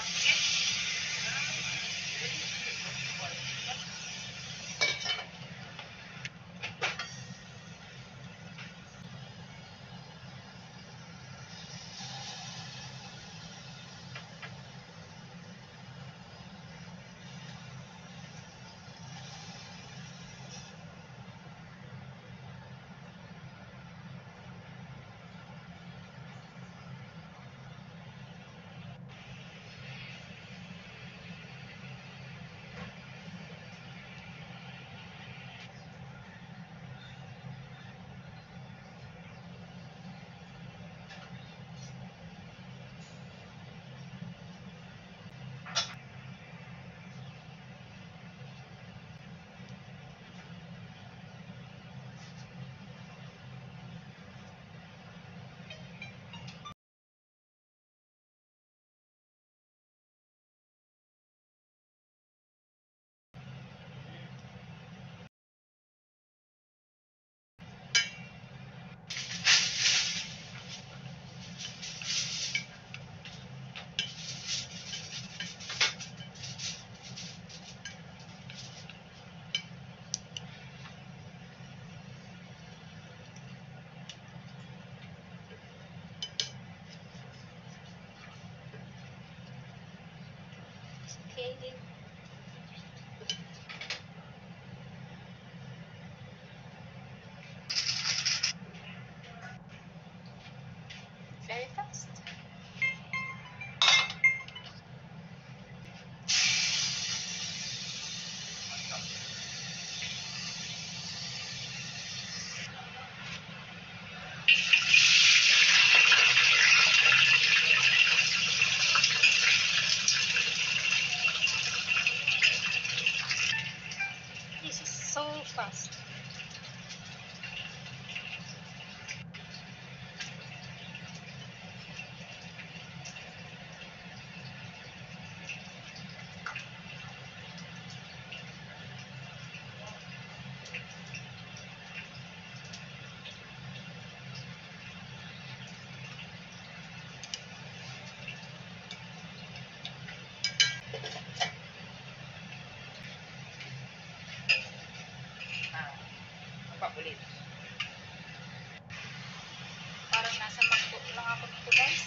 Gracias. engaging lang ako nito guys.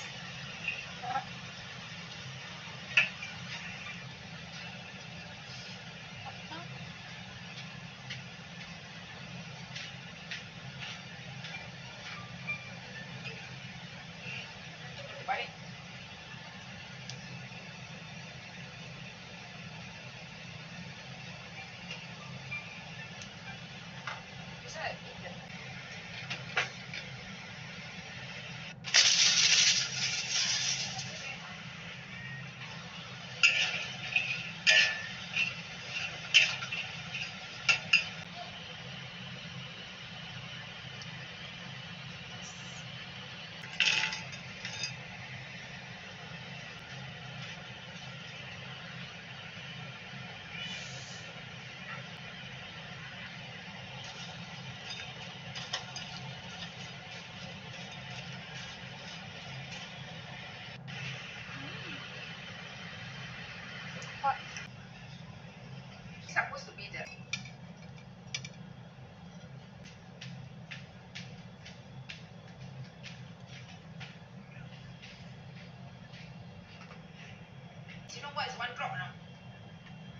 急着过去把你撞上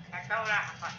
开车我让他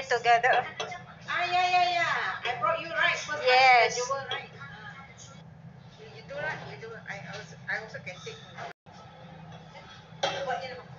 together. Ah, yeah, yeah, yeah. I brought you right first Yes. time. You were right. You, you do right. You do. I also, I also can take. Buat je nama.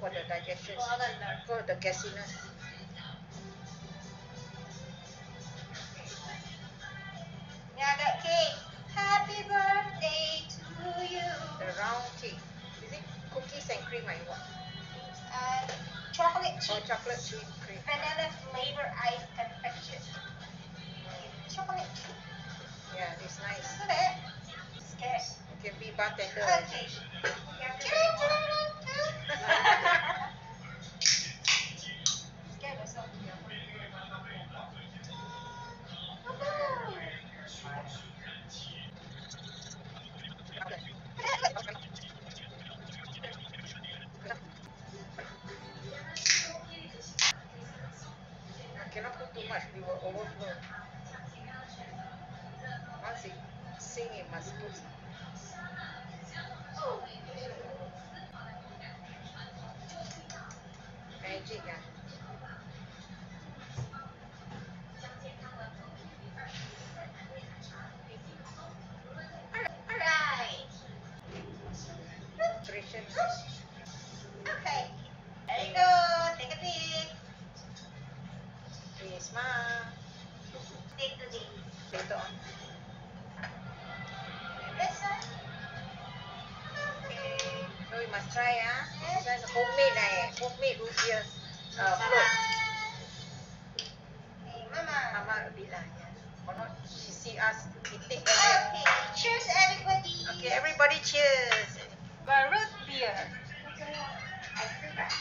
For the digestion. For the gassiness. Sing, it must put. Magic, ah. Alright. Nutrition. Okay. There you go. Take a peek. Yes, ma. Take the day. Later on. so you must try ah. This one homemade ah eh. Homemade rupiah. Uh, float. Hey, Mama. Mama a bit lah. Yeah. Oh, Or not, she see us eating. Okay, cheers everybody. Okay, everybody cheers. Barut beer. I feel bad.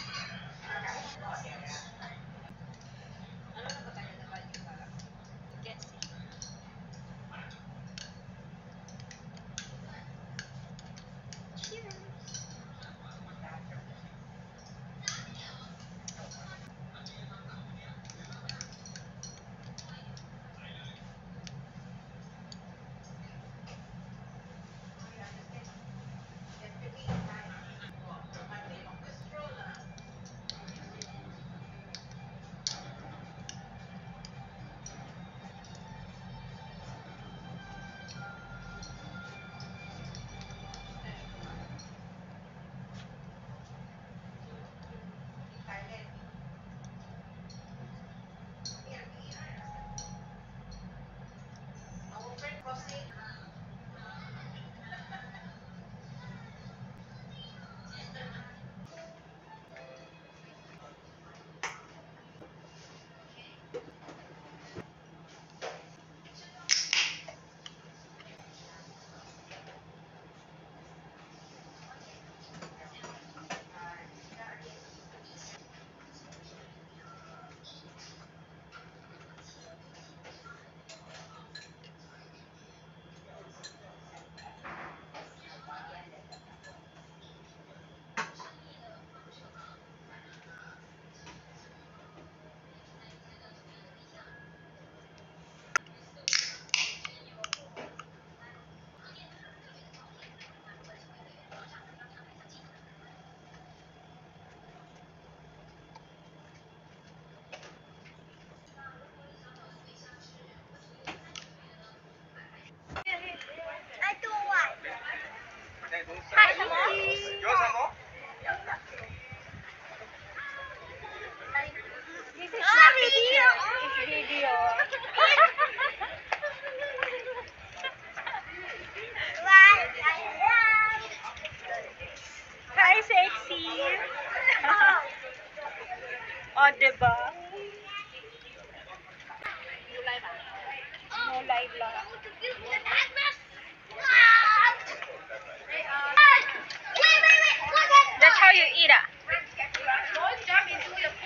Trump is full of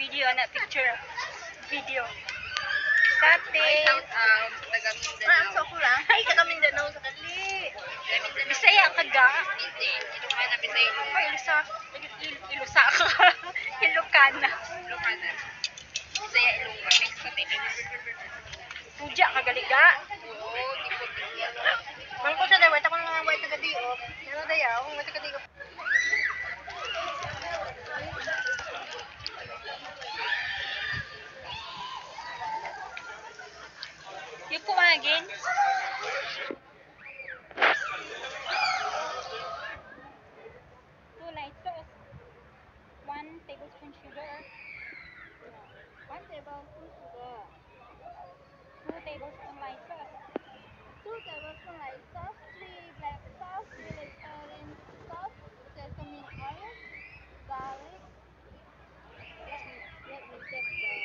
Video ah, video ah, na picture. Video. Kate! out, taga Ah, so ko lang. Ay, taga Mindanao sa kali. Bisaya ka ga? Bisaya, Ay, ilusa. il- il- Ilusa ka. Ilocana. Ilocana. Bisaya, Ilocana, mix kami. Puja ka galiga. Oo, tipo, tipo. Bangko sa dawat ako nga way taga di oh. Ano daya, ako nga taga di again. Two light sauce, one tablespoon sugar, one tablespoon sugar, two tablespoon light sauce, two tablespoon light sauce, three black sauce, three orange sauce, sesame oil, garlic. Let me, let me check the